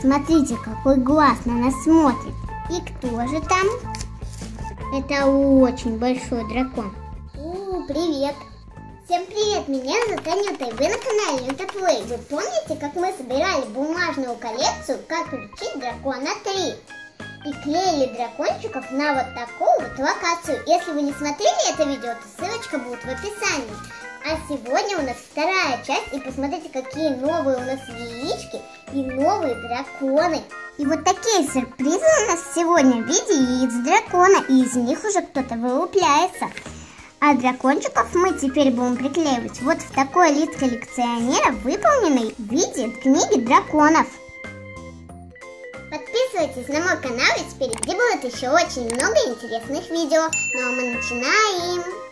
Смотрите, какой глаз на нас смотрит. И кто же там? Это очень большой дракон. У, привет! Всем привет, меня зовут Анюта, и вы на канале Анюта Плей. Вы помните, как мы собирали бумажную коллекцию «Как приручить дракона 3»? И клеили дракончиков на вот такую вот локацию. Если вы не смотрели это видео, то ссылочка будет в описании. А сегодня у нас вторая часть, и посмотрите, какие новые у нас яички и новые драконы. И вот такие сюрпризы у нас сегодня в виде яиц дракона, и из них уже кто-то вылупляется. А дракончиков мы теперь будем приклеивать вот в такой лист коллекционера, выполненный в виде книги драконов. Подписывайтесь на мой канал, ведь впереди будет еще очень много интересных видео. Ну а мы начинаем!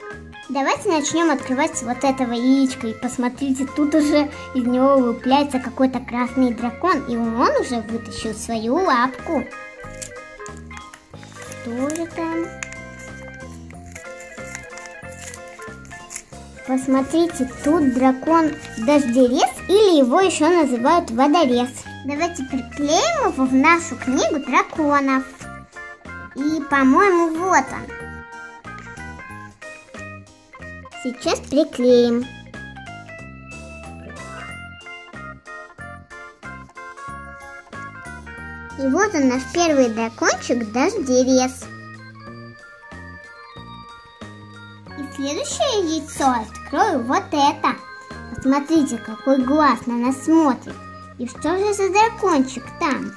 Давайте начнем открывать вот этого яичка. И посмотрите, тут уже из него выпляется какой-то красный дракон. И он уже вытащил свою лапку. Что же там? Посмотрите, тут дракон дождерез или его еще называют водорез. Давайте приклеим его в нашу книгу драконов. И, по-моему, вот он. Сейчас приклеим. И вот он наш первый дракончик дождерез. И следующее яйцо открою вот это. Посмотрите, какой глаз на нас смотрит. И что же за дракончик там?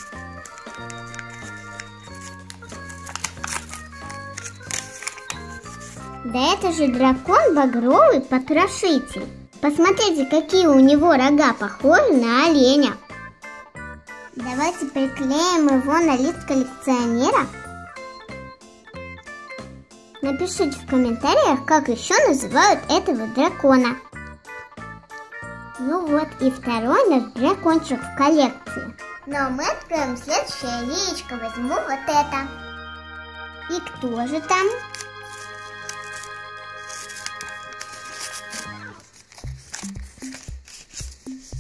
Да это же дракон багровый потрошитель. Посмотрите, какие у него рога похожи на оленя. Давайте приклеим его на лист коллекционера. Напишите в комментариях, как еще называют этого дракона. Ну вот и второй наш дракончик в коллекции. Но мы откроем следующее яичко. Возьму вот это. И кто же там?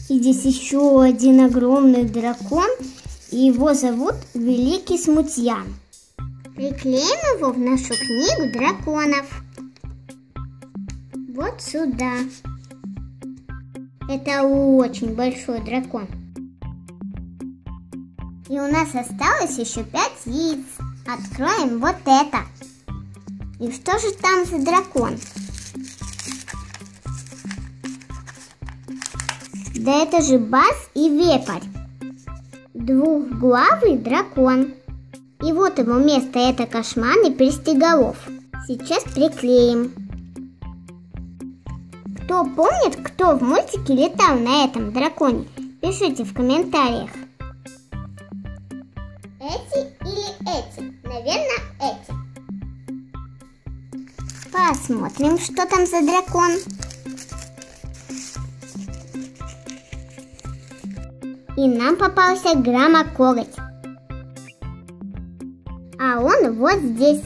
И здесь еще один огромный дракон, и его зовут Великий Смутьян. Приклеим его в нашу книгу драконов. Вот сюда. Это очень большой дракон. И у нас осталось еще пять яиц. Откроем вот это. И что же там за дракон? Да это же Бас и Вепарь. Двухглавый дракон. И вот его место это кошман и пристеголов. Сейчас приклеим. Кто помнит, кто в мультике летал на этом драконе? Пишите в комментариях. Эти или эти? Наверное, эти. Посмотрим, что там за дракон. И нам попался граммокоготь. А он вот здесь.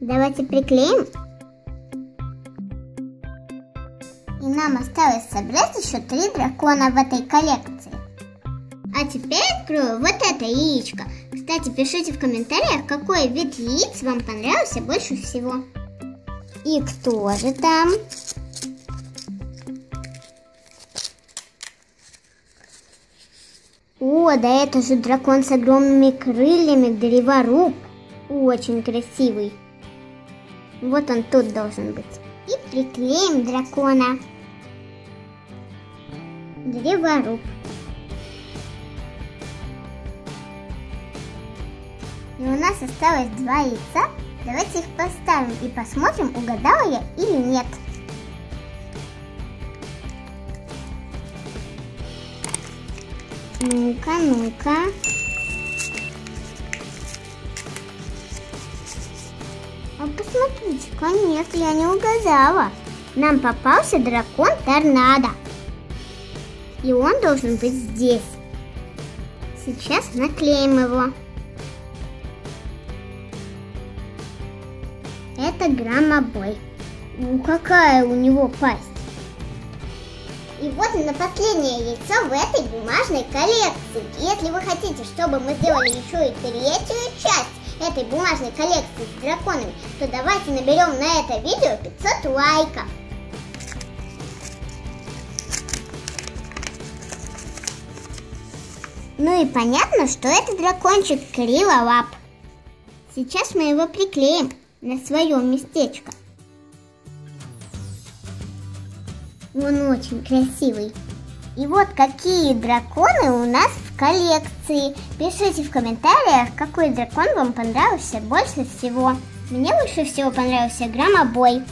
Давайте приклеим. И нам осталось собрать еще три дракона в этой коллекции. А теперь открою вот это яичко. Кстати, пишите в комментариях, какой вид яиц вам понравился больше всего. И кто же там? Да это же дракон с огромными крыльями, древоруб. Очень красивый. Вот он тут должен быть. И приклеим дракона. Древоруб. И у нас осталось два яйца. Давайте их поставим и посмотрим, угадала я или нет. Ну-ка, ну-ка. А посмотрите-ка, я не угадала. Нам попался дракон торнадо. И он должен быть здесь. Сейчас наклеим его. Это граммобой. Ну какая у него пасть? И вот на последнее яйцо в этой бумажной коллекции. Если вы хотите, чтобы мы сделали еще и третью часть этой бумажной коллекции с драконами, то давайте наберем на это видео 500 лайков. Ну и понятно, что это дракончик Крилолап. Сейчас мы его приклеим на свое местечко. Он очень красивый. И вот какие драконы у нас в коллекции. Пишите в комментариях, какой дракон вам понравился больше всего. Мне лучше всего понравился громобой.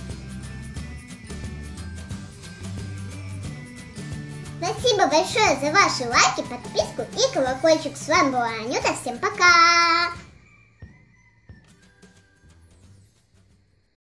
Спасибо большое за ваши лайки, подписку и колокольчик. С вами была Анюта. Всем пока!